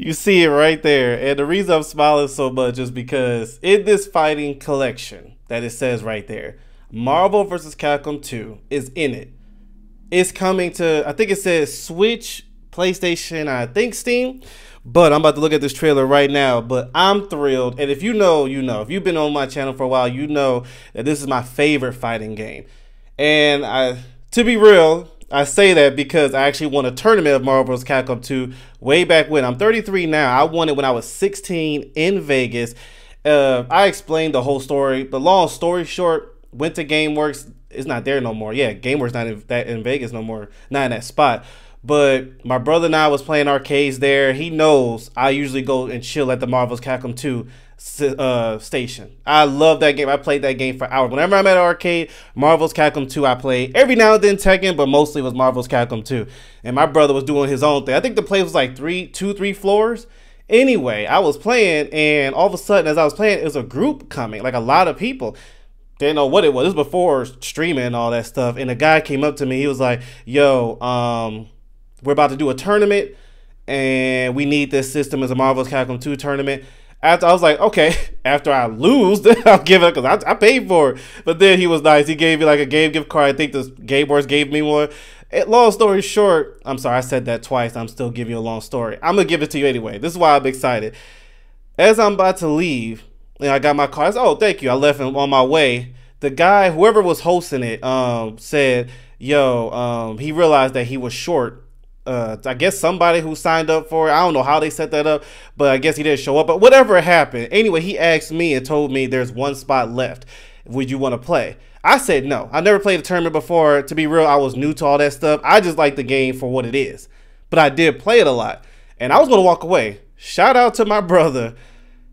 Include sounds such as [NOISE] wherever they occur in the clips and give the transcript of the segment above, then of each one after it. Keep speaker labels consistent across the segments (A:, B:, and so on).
A: you see it right there. And the reason I'm smiling so much is because in this fighting collection that it says right there, Marvel vs. Capcom 2 is in it. It's coming to, I think it says Switch, PlayStation, I think Steam. But I'm about to look at this trailer right now. But I'm thrilled. And if you know, you know. If you've been on my channel for a while, you know that this is my favorite fighting game. And I, to be real, I say that because I actually won a tournament of Marvel vs. Capcom 2 way back when. I'm 33 now. I won it when I was 16 in Vegas. Uh, I explained the whole story. The long story short, went to GameWorks. It's not there no more. Yeah, GameWorks not in, that in Vegas no more. Not in that spot. But my brother and I was playing arcades there. He knows I usually go and chill at the Marvel's Capcom 2 uh, station. I love that game. I played that game for hours. Whenever I'm at an arcade, Marvel's Capcom 2 I play. Every now and then Tekken, but mostly was Marvel's Capcom 2. And my brother was doing his own thing. I think the place was like three, two, three floors. Anyway, I was playing, and all of a sudden, as I was playing, it was a group coming, like a lot of people didn't know what it was. This was before streaming and all that stuff. And a guy came up to me. He was like, "Yo, um, we're about to do a tournament, and we need this system as a Marvel's Capcom 2 tournament." After I was like, okay, [LAUGHS] after I lose, then [LAUGHS] I'll give it because I, I, paid for it. But then he was nice. He gave me like a game gift card. I think the GameWorks gave me one. It, long story short, I'm sorry I said that twice. I'm still giving you a long story. I'm gonna give it to you anyway. This is why I'm excited. As I'm about to leave, and I got my car. I said, oh, thank you. I left him on my way. The guy, whoever was hosting it, um, said, yo, um, he realized that he was short uh, I guess somebody who signed up for it. I don't know how they set that up, but I guess he didn't show up. But whatever happened, anyway, he asked me and told me there's one spot left. Would you want to play? I said no. I never played a tournament before. To be real, I was new to all that stuff. I just like the game for what it is. But I did play it a lot. And I was going to walk away. Shout out to my brother.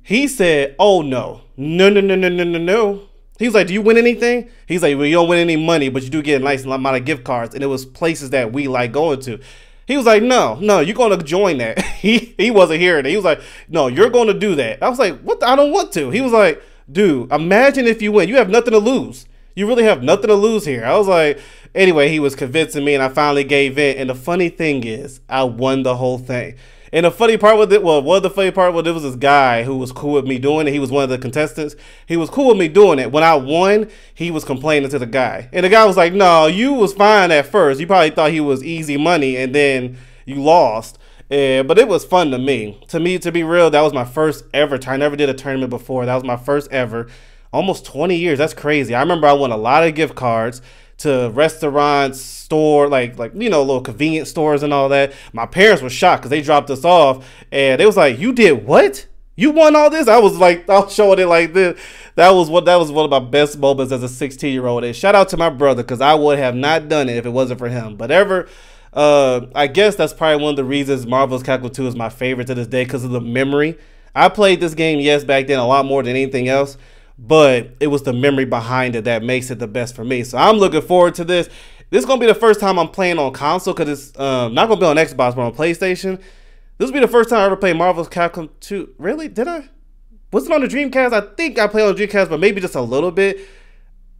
A: He said, Oh no. No, no, no, no, no, no, no. He's like, Do you win anything? He's like, Well, you don't win any money, but you do get a nice amount of gift cards. And it was places that we like going to. He was like, no, no, you're going to join that. [LAUGHS] he he wasn't hearing it. He was like, no, you're going to do that. I was like, what? The, I don't want to. He was like, dude, imagine if you win. You have nothing to lose. You really have nothing to lose here. I was like, anyway, he was convincing me, and I finally gave in. And the funny thing is, I won the whole thing. And the funny part with it, well, of the funny part was it was this guy who was cool with me doing it. He was one of the contestants. He was cool with me doing it. When I won, he was complaining to the guy. And the guy was like, no, you was fine at first. You probably thought he was easy money and then you lost. But it was fun to me. To me, to be real, that was my first ever I never did a tournament before. That was my first ever. Almost 20 years. That's crazy. I remember I won a lot of gift cards to restaurants, store, like like you know, little convenience stores and all that. My parents were shocked because they dropped us off and they was like, "You did what? You won all this?" I was like, [LAUGHS] I was showing it like this. That was what that was one of my best moments as a 16 year old. And shout out to my brother because I would have not done it if it wasn't for him. But ever. Uh, I guess that's probably one of the reasons Marvel's Capcom 2 is my favorite to this day because of the memory. I played this game, yes, back then a lot more than anything else but it was the memory behind it that makes it the best for me. So I'm looking forward to this. This is gonna be the first time I'm playing on console because it's um, not gonna be on Xbox, but on PlayStation. This will be the first time I ever played Marvel's Capcom 2. Really? Did I? Was it on the Dreamcast? I think I played on Dreamcast, but maybe just a little bit.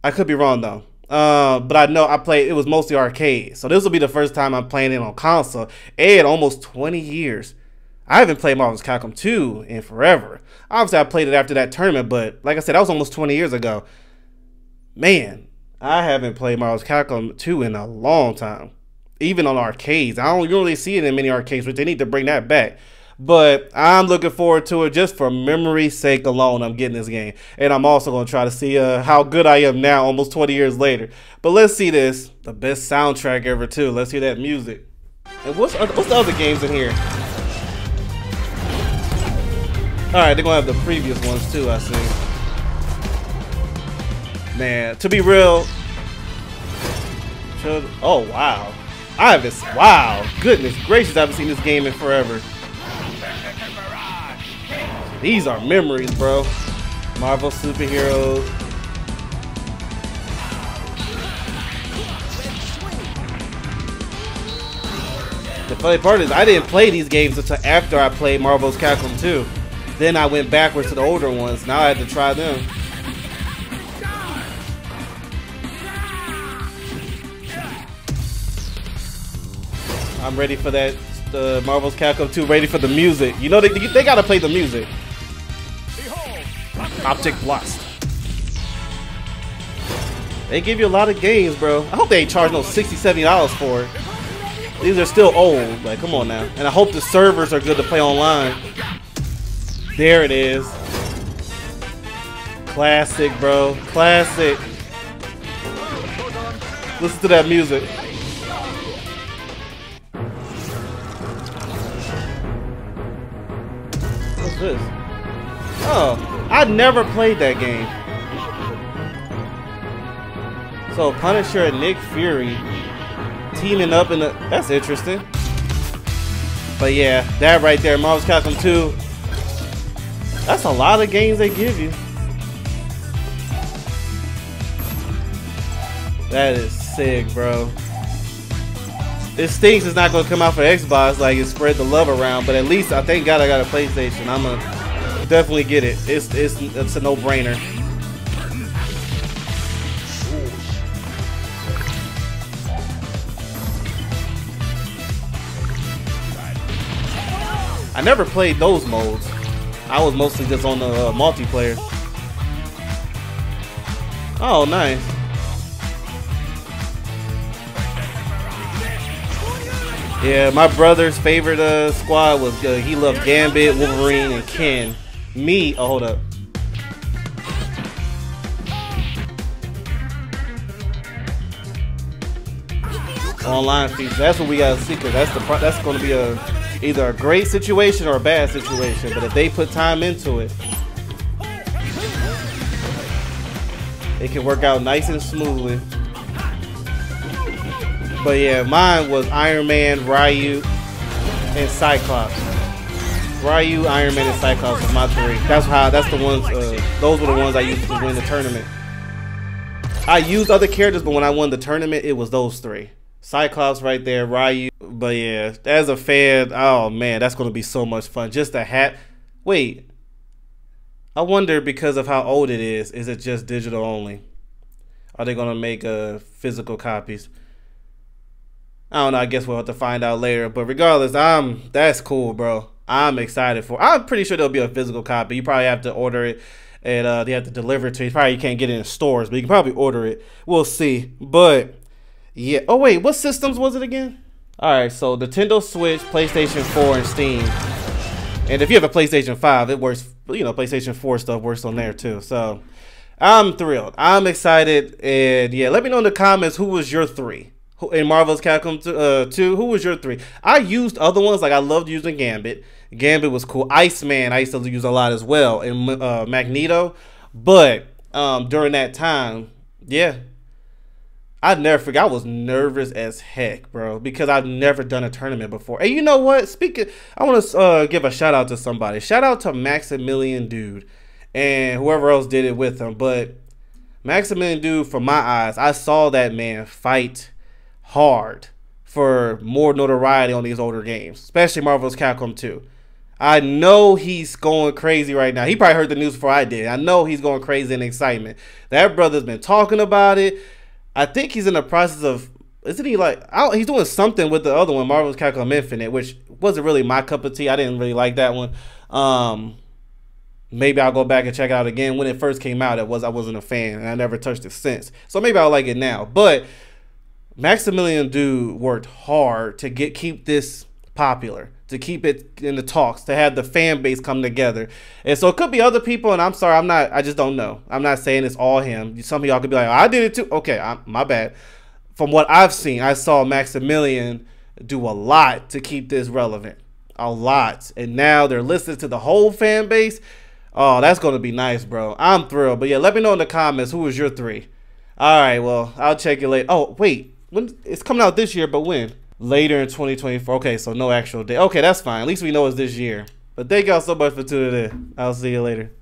A: I could be wrong though. Uh, but I know I played. It was mostly arcade, so this will be the first time I'm playing it on console. And almost 20 years. I haven't played Marvel's Capcom 2 in forever. Obviously, I played it after that tournament, but like I said, that was almost 20 years ago. Man, I haven't played Marvel's Capcom 2 in a long time. Even on arcades. I don't really see it in many arcades, but they need to bring that back. But I'm looking forward to it just for memory's sake alone. I'm getting this game. And I'm also going to try to see uh, how good I am now, almost 20 years later. But let's see this. The best soundtrack ever, too. Let's hear that music. And what's, what's the other games in here? Alright, they're gonna have the previous ones too, I see. Man, to be real. Oh wow. I haven't wow, goodness gracious, I haven't seen this game in forever. These are memories, bro. Marvel superheroes. The funny part is I didn't play these games until after I played Marvel's Capcom 2. Then I went backwards to the older ones. Now I had to try them. I'm ready for that the Marvel's Capcom 2 ready for the music. You know they they gotta play the music. Optic Blast. They give you a lot of games, bro. I hope they ain't charge no $60, $70 for it. These are still old. Like, come on now. And I hope the servers are good to play online. There it is. Classic, bro. Classic. Listen to that music. What's this? Oh, I never played that game. So Punisher and Nick Fury teaming up in the that's interesting. But yeah, that right there, Marvel's Capcom 2. That's a lot of games they give you. That is sick, bro. It stinks it's not gonna come out for Xbox, like it spread the love around, but at least I thank God I got a PlayStation. I'm gonna definitely get it. It's it's it's a no-brainer. I never played those modes. I was mostly just on the uh, multiplayer. Oh, nice. Yeah, my brother's favorite uh, squad was uh, he loved Gambit, Wolverine, and Ken. Me, oh hold up. Online feature. That's what we got to see. Cause that's the that's to be a either a great situation or a bad situation. But if they put time into it, it can work out nice and smoothly. But yeah, mine was Iron Man, Ryu, and Cyclops. Ryu, Iron Man, and Cyclops was my three. That's how. That's the ones. Uh, those were the ones I used to win the tournament. I used other characters, but when I won the tournament, it was those three. Cyclops right there, Ryu. But yeah, as a fan, oh man, that's gonna be so much fun. Just a hat. Wait, I wonder because of how old it is. Is it just digital only? Are they gonna make uh, physical copies? I don't know. I guess we'll have to find out later. But regardless, I'm that's cool, bro. I'm excited for. I'm pretty sure there'll be a physical copy. You probably have to order it, and uh, they have to deliver it to you. Probably you can't get it in stores, but you can probably order it. We'll see. But yeah. Oh wait, what systems was it again? All right, so Nintendo Switch, PlayStation 4, and Steam. And if you have a PlayStation 5, it works. You know, PlayStation 4 stuff works on there too. So I'm thrilled. I'm excited, and yeah, let me know in the comments who was your three in Marvel's Capcom 2, uh, 2, who was your three? I used other ones, like I loved using Gambit. Gambit was cool. Iceman, I used to use a lot as well, and uh, Magneto. But um, during that time, yeah, I never forget. I was nervous as heck, bro, because I've never done a tournament before. And you know what? Speaking, I want to uh, give a shout out to somebody. Shout out to Maximilian Dood and whoever else did it with him. But Maximilian Dood, from my eyes, I saw that man fight hard for more notoriety on these older games, especially Marvel's Capcom 2. I know he's going crazy right now. He probably heard the news before I did. I know he's going crazy in excitement. That brother's been talking about it. I think he's in the process of isn't he like he's doing something with the other one, Marvel's Capcom Infinite, which wasn't really my cup of tea. I didn't really like that one. Um, maybe I'll go back and check it out again. When it first came out, it was I wasn't a fan, and I never touched it since. So maybe I'll like it now. But Maximilian Dood worked hard to get keep this popular, to keep it in the talks, to have the fan base come together. And so it could be other people, and I'm sorry, I'm not, I just don't know. I'm not saying it's all him. Some of y'all could be like, oh, I did it too. Okay, I'm, my bad. From what I've seen, I saw Maximilian do a lot to keep this relevant. A lot. And now they're listening to the whole fan base. Oh, that's going to be nice, bro. I'm thrilled. But yeah, let me know in the comments who was your three. All right, well, I'll check you later. Oh, wait. When it's coming out this year, but when? Later in 2024. Okay, so no actual date. Okay, that's fine. At least we know it's this year. But thank y'all so much for tuning in. I'll see you later.